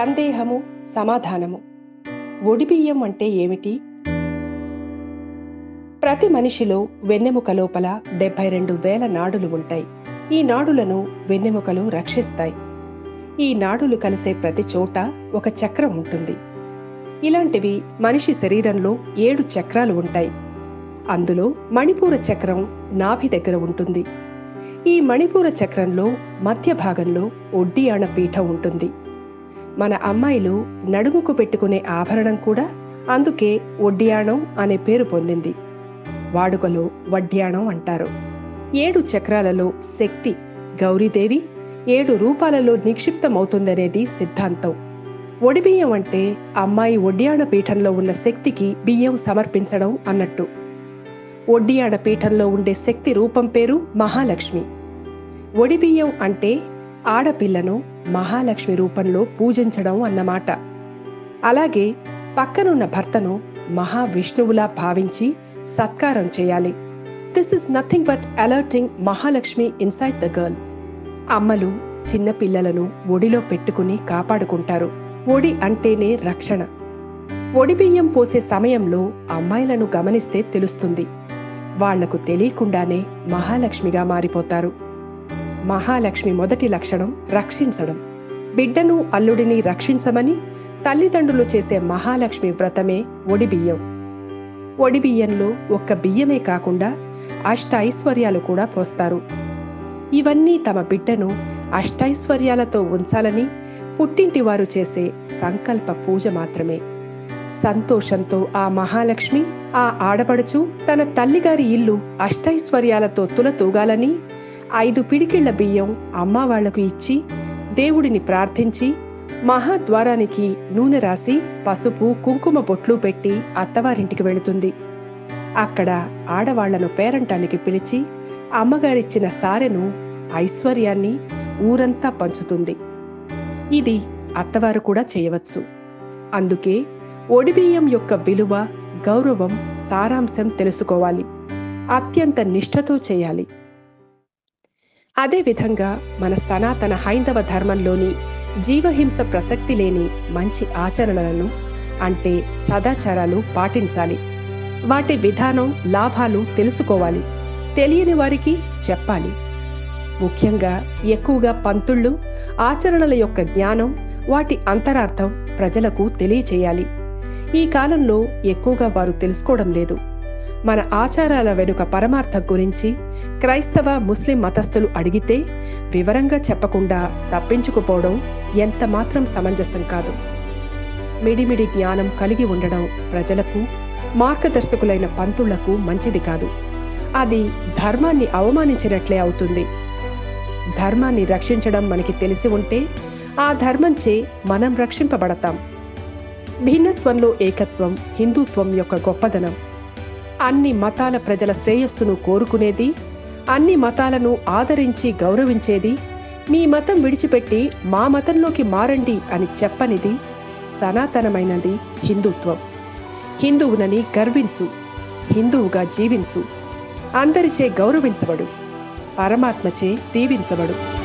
సందేహము సమాధానము. ఒడిబియ్యం అంటే ఏమిటి? ప్రతి మనిషిలో వెన్నెముక లోపల డెబ్బై రెండు వేల నాడులు ఉంటాయి. ఈ నాడులను వెన్నెముకలు రక్షిస్తాయి. ఈ నాడులు కలిసే ప్రతి చోట ఒక చక్రం ఉంటుంది. ఇలాంటివి మనిషి శరీరంలో ఏడు చక్రాలు ఉంటాయి. అందులో మణిపూర చక్రం నాభి దగ్గర ఉంటుంది. ఈ మణిపూర చక్రంలో మధ్య భాగంలో ఒడ్డియాణ పీఠం ఉంటుంది. మన అమ్మాయిలు నడుముకు పెట్టుకునే ఆభరణం కూడా అందుకే ఒడ్డియాణం అనే పేరు పొందింది. వాడుకలో వడ్డ్యాణం అంటారు. ఏడు చక్రాలలో శక్తి గౌరీదేవి ఏడు రూపాలలో నిక్షిప్తమవుతుందనేది సిద్ధాంతం. ఒడిబియ్యం అంటే అమ్మాయి ఒడ్డియాణ పీఠంలో ఉన్న శక్తికి బియ్యం సమర్పించడం అన్నట్టు. ఒడ్డియాణ పీఠంలో ఉండే శక్తి రూపం పేరు మహాలక్ష్మి. ఒడిబియ్యం అంటే ఆడపిల్లను మహాలక్ష్మి రూపంలో పూజించడం అన్నమాట. అలాగే పక్కనున్న భర్తను మహావిష్ణువులా భావించి సత్కారం చేయాలి. This is nothing but alerting Mahalakshmi inside the girl అమ్మలు చిన్న పిల్లలను ఒడిలో పెట్టుకుని కాపాడుకుంటారు. ఒడి అంటేనే రక్షణ. ఒడి బియ్యం పోసే సమయంలో అమ్మాయిలను గమనిస్తే తెలుస్తుంది. వాళ్ళకు తెలియకుండానే మహాలక్ష్మిగా మారిపోతారు. మహాలక్ష్మి మొదటి లక్షణం రక్షించడం. బిడ్డను అల్లుడిని రక్షించమని తల్లిదండ్రులు చేసే మహాలక్ష్మి వ్రతమే ఒడిబియ్యం ఒడిబియ్యంలో ఒక్క బియ్యమే కాకుండా అష్ట ఐశ్వర్యాలు కూడా పోస్తారు. ఇవన్నీ తమ బిడ్డను అష్టైశ్వర్యాలతో ఉంచాలని పుట్టింటి వారు చేసే సంకల్ప పూజ మాత్రమే. సంతోషంతో ఆ మహాలక్ష్మి ఆ ఆడపడుచు తన తల్లిగారి ఇల్లు అష్టైశ్వర్యాలతో తులతూగాలని ఐదు పిడికిళ్ళ బియ్యం అమ్మవాళ్ళకు ఇచ్చి దేవుడిని ప్రార్థించి మహాద్వారానికి నూనె రాసి పసుపు కుంకుమ బొట్లు పెట్టి అత్తవారింటికి వెళుతుంది. అక్కడ ఆడవాళ్ళను పేరంటానికి పిలిచి అమ్మగారిచ్చిన సారెను ఐశ్వర్యాన్ని ఊరంతా పంచుతుంది. ఇది అత్తవారు కూడా చేయవచ్చు. అందుకే ఒడిబియ్యం యొక్క విలువ గౌరవం సారాంశం తెలుసుకోవాలి. అత్యంత నిష్ఠతో చేయాలి. అదేవిధంగా మన సనాతన హైందవ ధర్మంలోని జీవహింస ప్రసక్తి లేని మంచి ఆచరణలను అంటే సదాచారాలు పాటించాలి. వాటి విధానం లాభాలు తెలుసుకోవాలి. తెలియని వారికి చెప్పాలి. ముఖ్యంగా ఎక్కువగా పంతుళ్ళు ఆచరణల యొక్క జ్ఞానం వాటి అంతరార్థం ప్రజలకు తెలియచేయాలి. ఈ కాలంలో ఎక్కువగా వారు తెలుసుకోవడం లేదు. మన ఆచారాల వెనుక పరమార్థం గురించి క్రైస్తవ ముస్లిం మతస్థులు అడిగితే వివరంగా చెప్పకుండా తప్పించుకుపోవడం ఎంత మాత్రం సమంజసం కాదు. మిడిమిడి జ్ఞానం కలిగి ఉండడం ప్రజలకు మార్గదర్శకులైన పంతులకు మంచిది కాదు. అది ధర్మాన్ని అవమానించినట్లే అవుతుంది. ధర్మాన్ని రక్షించడం మనకి తెలిసి ఉంటే ఆ ధర్మంచే మనం రక్షింపబడతాం. భిన్నత్వంలో ఏకత్వం హిందుత్వం యొక్క గొప్పదనం. అన్ని మతాల ప్రజల శ్రేయస్సును కోరుకునేది అన్ని మతాలను ఆదరించి గౌరవించేది మీ మతం విడిచిపెట్టి మా మతంలోకి మారండి అని చెప్పనిది సనాతనమైనది హిందుత్వం. హిందువునని గర్వించు హిందువుగా జీవించు. అందరిచే గౌరవించబడు పరమాత్మచే దీవించబడు.